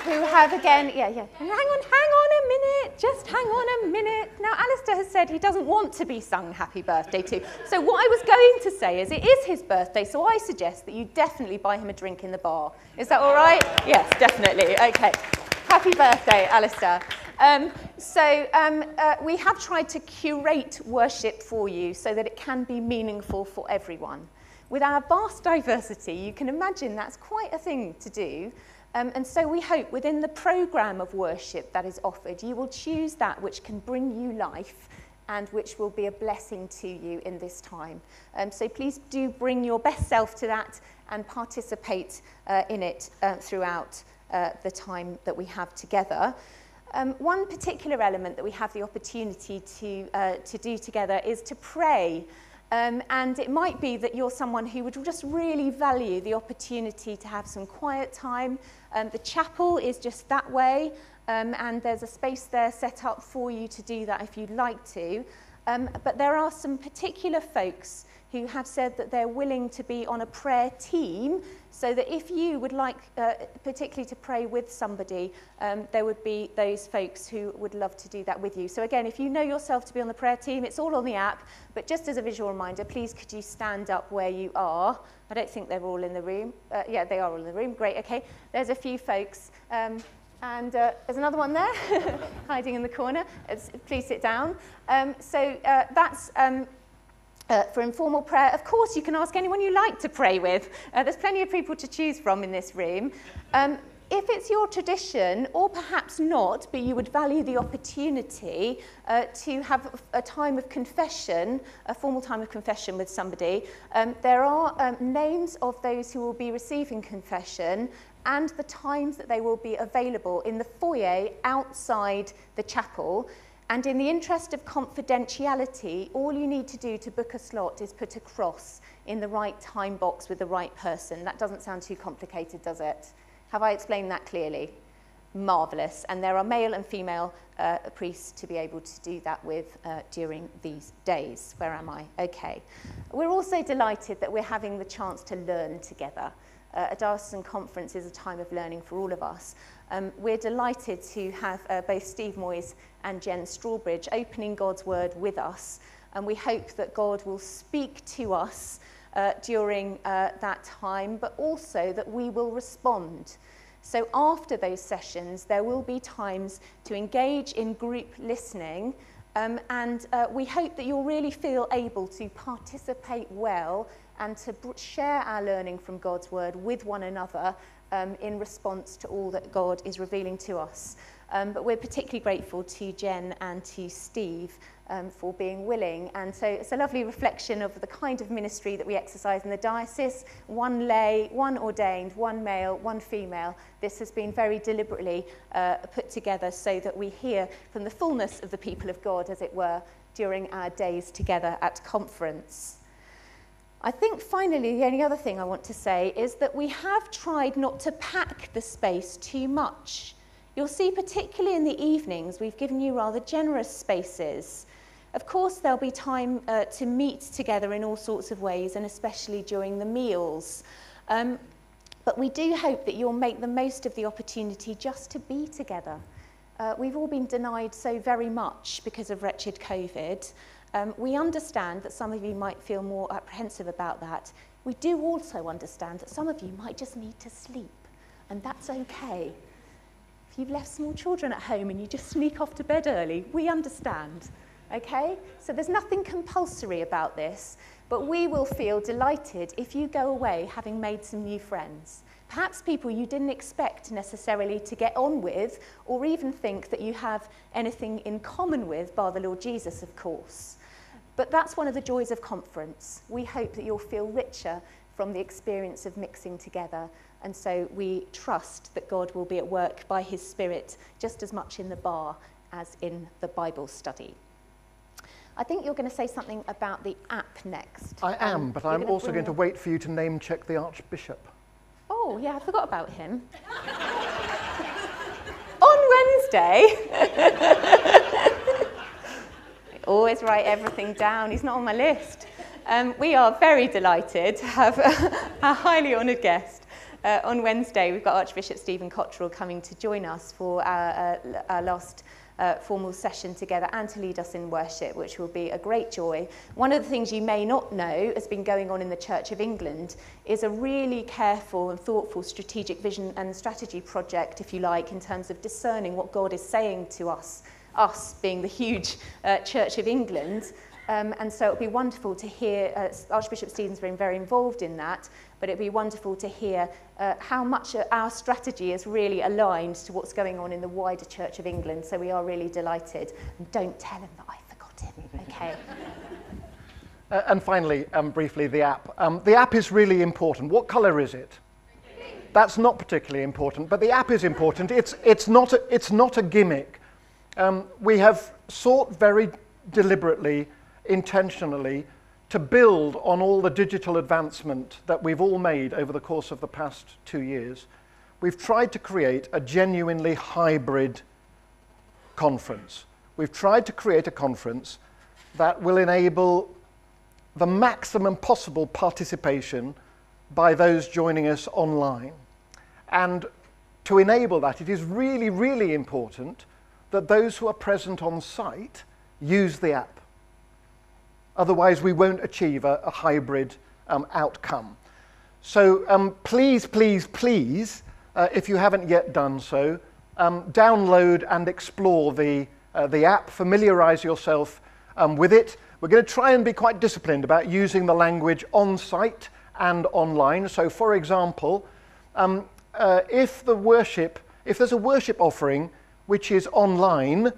Who have again, yeah, yeah. Hang on, hang on a minute, just hang on a minute. Now, Alistair has said he doesn't want to be sung happy birthday to. So, what I was going to say is it is his birthday, so I suggest that you definitely buy him a drink in the bar. Is that all right? Yes, definitely. Okay. Happy birthday, Alistair. Um, so um, uh, we have tried to curate worship for you so that it can be meaningful for everyone. With our vast diversity, you can imagine that's quite a thing to do. Um, and so we hope within the programme of worship that is offered, you will choose that which can bring you life and which will be a blessing to you in this time. Um, so please do bring your best self to that and participate uh, in it uh, throughout uh, the time that we have together. Um, one particular element that we have the opportunity to, uh, to do together is to pray. Um, and it might be that you're someone who would just really value the opportunity to have some quiet time. Um, the chapel is just that way, um, and there's a space there set up for you to do that if you'd like to. Um, but there are some particular folks who have said that they're willing to be on a prayer team so that if you would like uh, particularly to pray with somebody, um, there would be those folks who would love to do that with you. So again, if you know yourself to be on the prayer team, it's all on the app, but just as a visual reminder, please could you stand up where you are? I don't think they're all in the room. Uh, yeah, they are all in the room. Great, okay. There's a few folks. Um, and uh, there's another one there, hiding in the corner. It's, please sit down. Um, so uh, that's um, Uh, for informal prayer. Of course, you can ask anyone you like to pray with. Uh, there's plenty of people to choose from in this room. Um, if it's your tradition, or perhaps not, but you would value the opportunity uh, to have a time of confession, a formal time of confession with somebody, um, there are um, names of those who will be receiving confession and the times that they will be available in the foyer outside the chapel. And in the interest of confidentiality, all you need to do to book a slot is put a cross in the right time box with the right person. That doesn't sound too complicated, does it? Have I explained that clearly? marvellous. And there are male and female uh, priests to be able to do that with uh, during these days. Where am I? Okay. We're also delighted that we're having the chance to learn together. Uh, a diocesan conference is a time of learning for all of us. Um, we're delighted to have uh, both Steve Moyes and Jen Strawbridge opening God's Word with us. And we hope that God will speak to us uh, during uh, that time, but also that we will respond. So after those sessions, there will be times to engage in group listening, um, and uh, we hope that you'll really feel able to participate well and to share our learning from God's Word with one another um, in response to all that God is revealing to us. Um, but we're particularly grateful to Jen and to Steve um, for being willing. And so it's a lovely reflection of the kind of ministry that we exercise in the diocese. One lay, one ordained, one male, one female. This has been very deliberately uh, put together so that we hear from the fullness of the people of God, as it were, during our days together at conference. I think finally, the only other thing I want to say is that we have tried not to pack the space too much. You'll see, particularly in the evenings, we've given you rather generous spaces. Of course, there'll be time uh, to meet together in all sorts of ways, and especially during the meals. Um, but we do hope that you'll make the most of the opportunity just to be together. Uh, we've all been denied so very much because of wretched COVID. Um, we understand that some of you might feel more apprehensive about that. We do also understand that some of you might just need to sleep, and that's okay. If you've left small children at home and you just sneak off to bed early, we understand. Okay? So there's nothing compulsory about this, but we will feel delighted if you go away having made some new friends. Perhaps people you didn't expect necessarily to get on with, or even think that you have anything in common with, bar the Lord Jesus, of course. But that's one of the joys of conference. We hope that you'll feel richer from the experience of mixing together. And so we trust that God will be at work by his Spirit just as much in the bar as in the Bible study. I think you're going to say something about the app next. I am, um, but I'm also going to wait for you to name check the Archbishop. Oh, yeah, I forgot about him. On Wednesday. I always write everything down. He's not on my list. Um, we are very delighted to have a highly honoured guest. Uh, on Wednesday, we've got Archbishop Stephen Cottrell coming to join us for our, uh, our last uh, formal session together and to lead us in worship, which will be a great joy. One of the things you may not know has been going on in the Church of England is a really careful and thoughtful strategic vision and strategy project, if you like, in terms of discerning what God is saying to us, us being the huge uh, Church of England, Um, and so it would be wonderful to hear, uh, Archbishop Stephen's been very involved in that, but it would be wonderful to hear uh, how much our strategy is really aligned to what's going on in the wider Church of England. So we are really delighted. And don't tell him that I forgot him, okay? uh, and finally, um, briefly, the app. Um, the app is really important. What colour is it? That's not particularly important, but the app is important. It's, it's, not, a, it's not a gimmick. Um, we have sought very deliberately intentionally to build on all the digital advancement that we've all made over the course of the past two years, we've tried to create a genuinely hybrid conference. We've tried to create a conference that will enable the maximum possible participation by those joining us online. And to enable that, it is really, really important that those who are present on site use the app. Otherwise, we won't achieve a, a hybrid um, outcome. So um, please, please, please, uh, if you haven't yet done so, um, download and explore the, uh, the app, familiarize yourself um, with it. We're going to try and be quite disciplined about using the language on site and online. So, for example, um, uh, if the worship, if there's a worship offering which is online,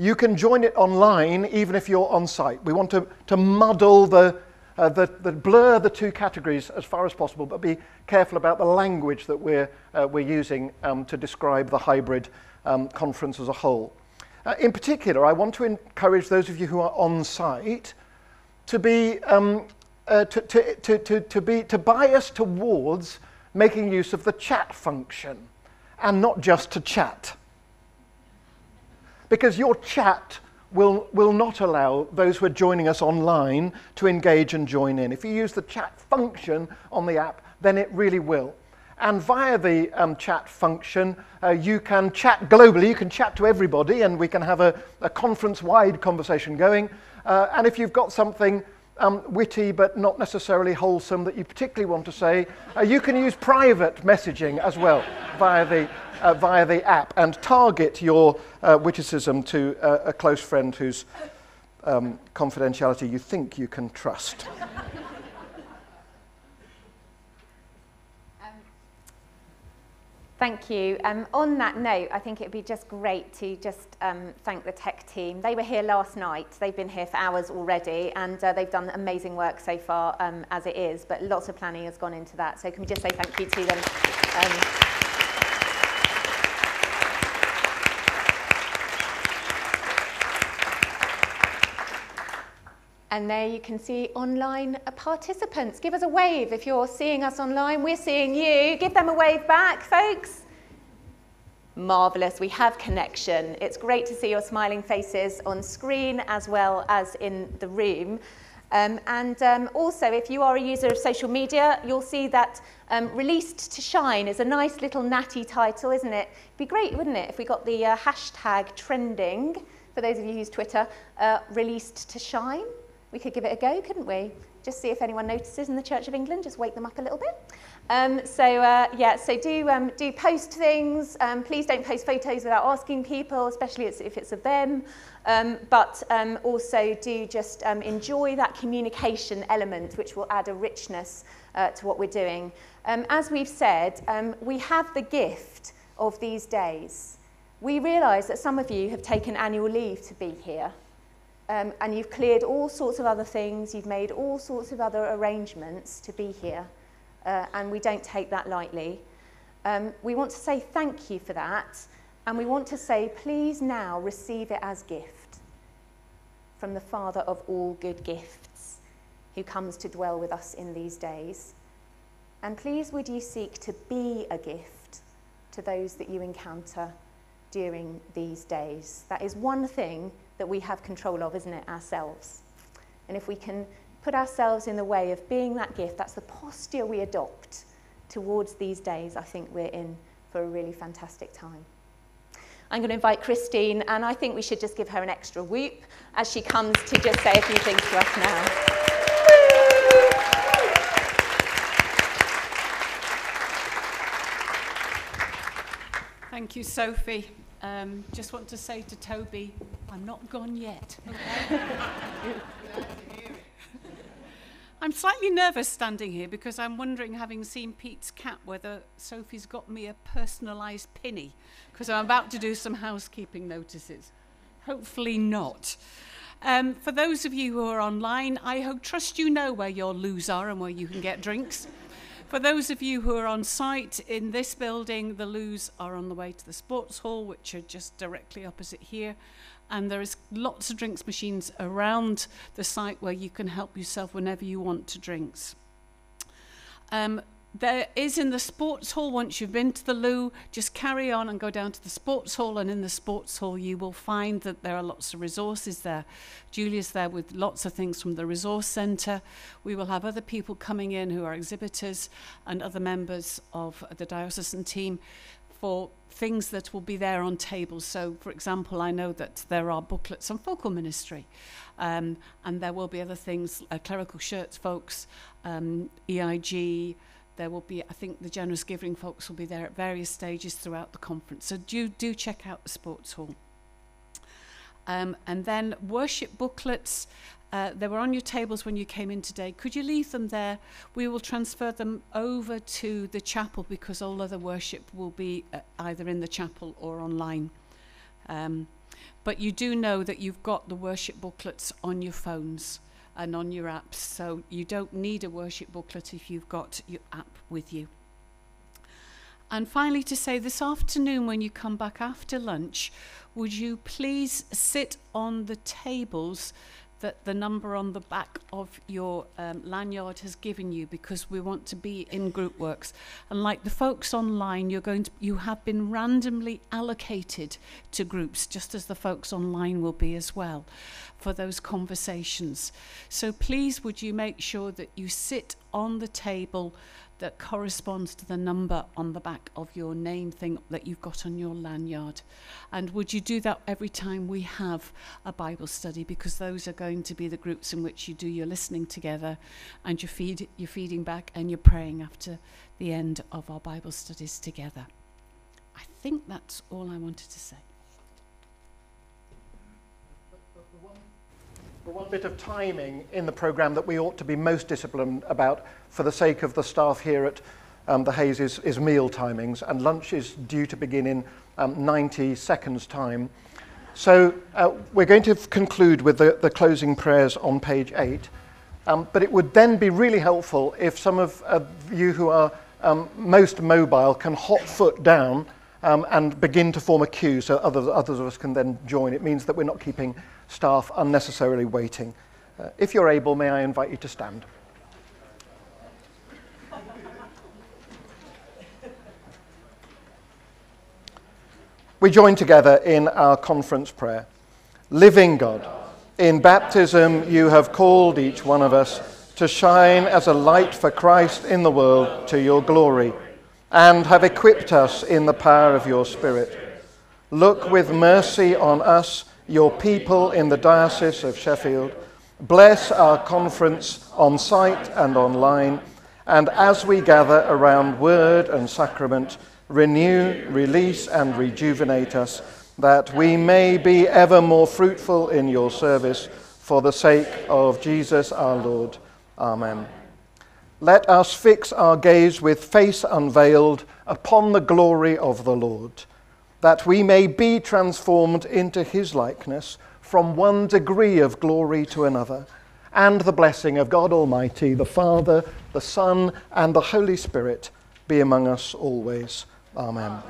you can join it online even if you're on site. We want to, to muddle the, uh, the, the blur the two categories as far as possible, but be careful about the language that we're, uh, we're using um, to describe the hybrid um, conference as a whole. Uh, in particular, I want to encourage those of you who are on site to be, um, uh, to, to, to, to, to, be, to bias towards making use of the chat function and not just to chat. Because your chat will, will not allow those who are joining us online to engage and join in. If you use the chat function on the app, then it really will. And via the um, chat function, uh, you can chat globally, you can chat to everybody, and we can have a, a conference wide conversation going. Uh, and if you've got something um, witty but not necessarily wholesome that you particularly want to say, uh, you can use private messaging as well via the, uh, via the app and target your uh, witticism to a close friend whose um, confidentiality you think you can trust. Thank you. Um, on that note, I think it would be just great to just um, thank the tech team. They were here last night. They've been here for hours already, and uh, they've done amazing work so far um, as it is, but lots of planning has gone into that. So can we just say thank you to them? And there you can see online participants. Give us a wave if you're seeing us online. We're seeing you. Give them a wave back, folks. Marvellous. We have connection. It's great to see your smiling faces on screen as well as in the room. Um, and um, also, if you are a user of social media, you'll see that um, Released to Shine is a nice little natty title, isn't it? It'd be great, wouldn't it, if we got the uh, hashtag trending, for those of you who use Twitter, uh, Released to Shine. We could give it a go, couldn't we? Just see if anyone notices in the Church of England, just wake them up a little bit. Um, so uh, yeah, so do, um, do post things. Um, please don't post photos without asking people, especially if it's of them. Um, but um, also do just um, enjoy that communication element, which will add a richness uh, to what we're doing. Um, as we've said, um, we have the gift of these days. We realise that some of you have taken annual leave to be here um, and you've cleared all sorts of other things, you've made all sorts of other arrangements to be here, uh, and we don't take that lightly. Um, we want to say thank you for that, and we want to say, please now receive it as gift from the Father of all good gifts, who comes to dwell with us in these days. And please would you seek to be a gift to those that you encounter during these days. That is one thing that we have control of, isn't it, ourselves? And if we can put ourselves in the way of being that gift, that's the posture we adopt towards these days, I think we're in for a really fantastic time. I'm going to invite Christine, and I think we should just give her an extra whoop as she comes to just say a few things to us now. Thank you, Sophie. Um, just want to say to Toby, I'm not gone yet. Okay? I'm slightly nervous standing here because I'm wondering, having seen Pete's cat, whether Sophie's got me a personalised pinny because I'm about to do some housekeeping notices. Hopefully not. Um, for those of you who are online, I hope, trust you know where your loos are and where you can get drinks. For those of you who are on site in this building, the loos are on the way to the sports hall, which are just directly opposite here. And there is lots of drinks machines around the site where you can help yourself whenever you want to drinks. Um, there is in the sports hall, once you've been to the loo, just carry on and go down to the sports hall. And in the sports hall, you will find that there are lots of resources there. Julia's there with lots of things from the resource centre. We will have other people coming in who are exhibitors and other members of the diocesan team for things that will be there on tables. So, for example, I know that there are booklets on focal ministry, um, and there will be other things, uh, clerical shirts, folks, um, EIG, there will be, I think the generous giving folks will be there at various stages throughout the conference. So do, do check out the sports hall. Um, and then worship booklets, uh, they were on your tables when you came in today. Could you leave them there? We will transfer them over to the chapel because all other worship will be uh, either in the chapel or online. Um, but you do know that you've got the worship booklets on your phones and on your apps. So you don't need a worship booklet if you've got your app with you. And finally, to say this afternoon, when you come back after lunch, would you please sit on the tables that the number on the back of your um, lanyard has given you because we want to be in group works. And like the folks online you're going to you have been randomly allocated to groups just as the folks online will be as well for those conversations. So please would you make sure that you sit on the table that corresponds to the number on the back of your name thing that you've got on your lanyard. And would you do that every time we have a Bible study? Because those are going to be the groups in which you do your listening together and you feed, you're feeding back and you're praying after the end of our Bible studies together. I think that's all I wanted to say. The one bit of timing in the programme that we ought to be most disciplined about for the sake of the staff here at um, the Hayes is, is meal timings, and lunch is due to begin in um, 90 seconds' time. So uh, we're going to conclude with the, the closing prayers on page 8. Um, but it would then be really helpful if some of uh, you who are um, most mobile can hot foot down um, and begin to form a queue so others, others of us can then join. It means that we're not keeping staff unnecessarily waiting. Uh, if you're able, may I invite you to stand? We join together in our conference prayer. Living God, in baptism you have called each one of us to shine as a light for Christ in the world to your glory, and have equipped us in the power of your Spirit. Look with mercy on us your people in the Diocese of Sheffield. Bless our conference on site and online. And as we gather around word and sacrament, renew, release, and rejuvenate us, that we may be ever more fruitful in your service for the sake of Jesus our Lord. Amen. Let us fix our gaze with face unveiled upon the glory of the Lord that we may be transformed into his likeness from one degree of glory to another, and the blessing of God Almighty, the Father, the Son, and the Holy Spirit be among us always. Amen. Amen.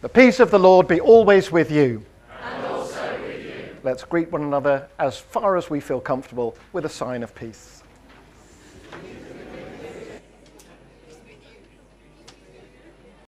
The peace of the Lord be always with you. And also with you. Let's greet one another as far as we feel comfortable with a sign of peace.